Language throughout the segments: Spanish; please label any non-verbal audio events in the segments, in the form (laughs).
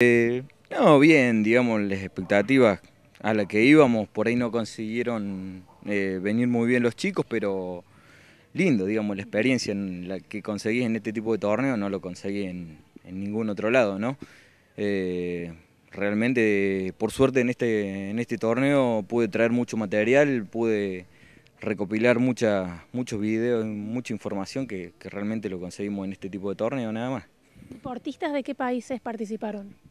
Eh, no, bien, digamos, las expectativas a las que íbamos, por ahí no consiguieron eh, venir muy bien los chicos, pero lindo, digamos, la experiencia en la que conseguí en este tipo de torneo no lo conseguí en, ningún otro lado, ¿no? Eh, realmente, por suerte en este, en este torneo pude traer mucho material, pude recopilar mucha, muchos videos, mucha información que, que realmente lo conseguimos en este tipo de torneo nada más. ¿Deportistas de qué países participaron?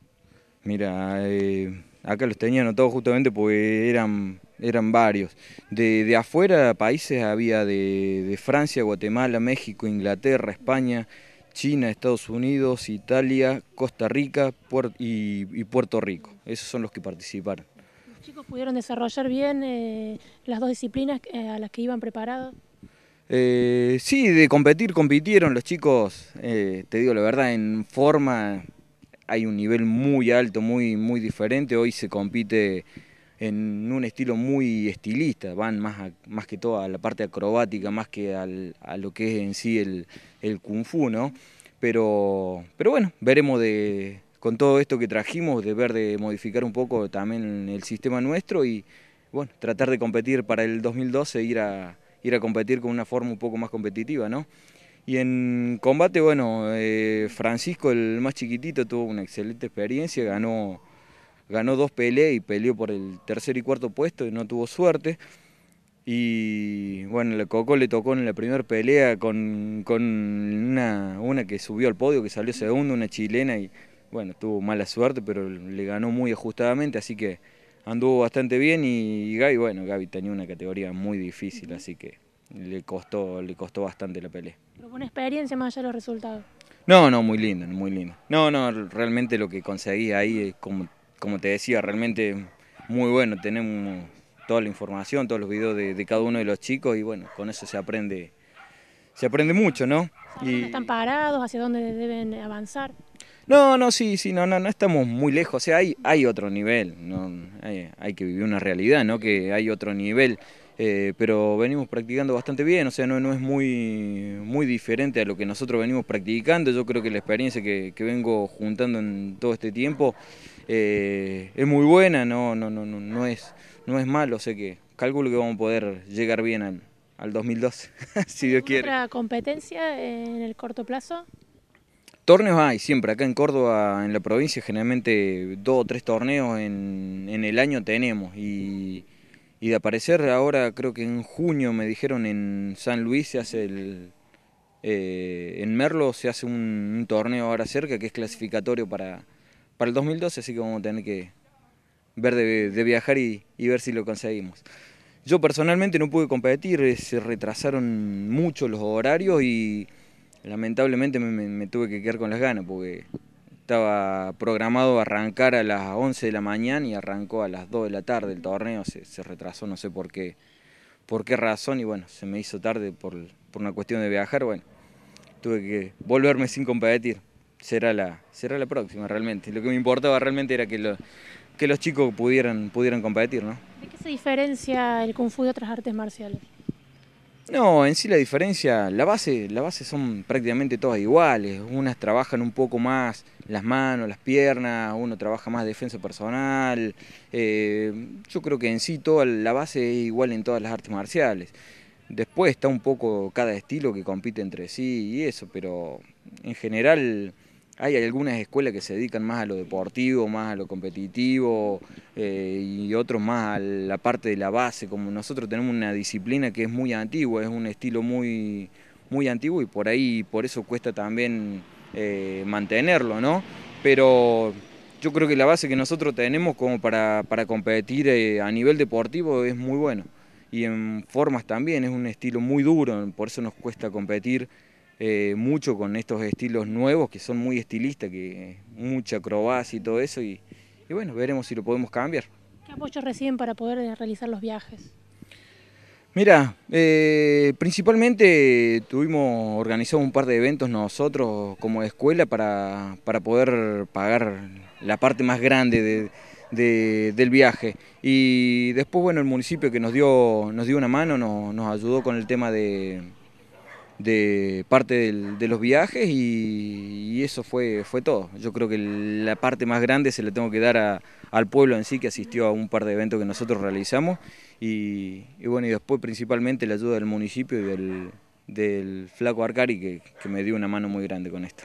Mira, eh, acá los tenía anotados justamente porque eran, eran varios. De, afuera, países había de, Francia, Guatemala, México, Inglaterra, España, China, Estados Unidos, Italia, Costa Rica y, Puerto Rico. Esos son los que participaron. ¿Los chicos pudieron desarrollar bien eh, las dos disciplinas eh, a las que iban preparados? sí, de competir, compitieron los chicos, te digo la verdad, en forma hay un nivel muy alto, muy, muy diferente. Hoy se compite en un estilo muy estilista, van más, más que todo a la parte acrobática, más que a lo que es en sí el, el kung fu, ¿no? Pero, pero bueno, veremos de, con todo esto que trajimos, de ver de modificar un poco también el sistema nuestro y bueno, tratar de competir para el 2012, ir a, ir a competir con una forma un poco más competitiva, ¿no? Y en combate, bueno, eh, Francisco, el más chiquitito, tuvo una excelente experiencia, ganó, ganó dos peleas y peleó por el tercer y cuarto puesto y no tuvo suerte. Y bueno, le Coco le tocó en la primera pelea con, una, una, que subió al podio, que salió segundo, una chilena, y bueno, tuvo mala suerte, pero le ganó muy ajustadamente, así que anduvo bastante bien. Y, y Gaby, bueno, Gaby tenía una categoría muy difícil, así que le costó, le costó bastante la pelea. ¿Pero una experiencia más allá de los resultados? No, no, muy lindo, muy lindo. No, no, realmente lo que conseguí ahí, como, como te decía, realmente muy bueno. Tenemos toda la información, todos los videos de, cada uno de los chicos y bueno, con eso se aprende, se aprende mucho, ¿no? Y... ¿Están parados? ¿Hacia dónde deben avanzar? No, no, sí, sí, no, no, no estamos muy lejos, o sea, hay, hay otro nivel, ¿no? hay, hay que vivir una realidad, ¿no? Que hay otro nivel. Eh, pero venimos practicando bastante bien, o sea, no, no es muy, muy diferente a lo que nosotros venimos practicando. Yo creo que la experiencia que, vengo juntando en todo este tiempo eh, es muy buena, no, no, no, no, no, es, no es malo, sé que calculo que vamos a poder llegar bien al, al 2012, (laughs) si Dios quiere. ¿Otra competencia en el corto plazo? Torneos hay siempre, acá en Córdoba, en la provincia, generalmente dos o tres torneos en, en el año tenemos y y de aparecer ahora creo que en junio me dijeron en San Luis se hace el eh, en Merlo se hace un, torneo ahora cerca que es clasificatorio para, para el 2012 así que vamos a tener que ver de, viajar y, ver si lo conseguimos. Yo personalmente no pude competir eh, se retrasaron mucho los horarios y lamentablemente me tuve que quedar con las ganas porque estaba programado arrancar a las 11 de la mañana y arrancó a las 2 de la tarde el torneo, se, retrasó no sé por qué, por qué razón y bueno, se me hizo tarde por, una cuestión de viajar, bueno, tuve que volverme sin competir, será la, será la próxima realmente, lo que me importaba realmente era que, que los chicos pudieran, pudieran competir, ¿no? ¿De qué se diferencia el Kung Fu de otras artes marciales? No, en sí la diferencia, la base, la base son prácticamente todas iguales. Unas trabajan un poco más las manos, las piernas, uno trabaja más defensa personal. Eh, yo creo que en sí toda la base es igual en todas las artes marciales. Después está un poco cada estilo que compite entre sí y eso, pero en general hay algunas escuelas que se dedican más a lo deportivo, más a lo competitivo eh, y otros más a la parte de la base, como nosotros tenemos una disciplina que es muy antigua, es un estilo muy, muy antiguo y por ahí, por eso cuesta también eh, mantenerlo, ¿no? Pero yo creo que la base que nosotros tenemos como para, para competir eh, a nivel deportivo es muy bueno y en formas también, es un estilo muy duro, por eso nos cuesta competir eh, mucho con estos estilos nuevos que son muy estilistas, que mucha acrobacia y todo eso, y, bueno, veremos si lo podemos cambiar. ¿Qué apoyo reciben para poder eh, realizar los viajes? Mira, eh, principalmente tuvimos organizado un par de eventos nosotros como escuela para, poder pagar la parte más grande del viaje. Y después, bueno, el municipio que nos dio, nos dio una mano, nos ayudó con el tema de, de parte de los viajes y, eso fue, fue todo. Yo creo que la parte más grande se le tengo que dar al pueblo en sí que asistió a un par de eventos que nosotros realizamos y, bueno, y después principalmente la ayuda del municipio y del, del Flaco Arcari que me dio una mano muy grande con esto.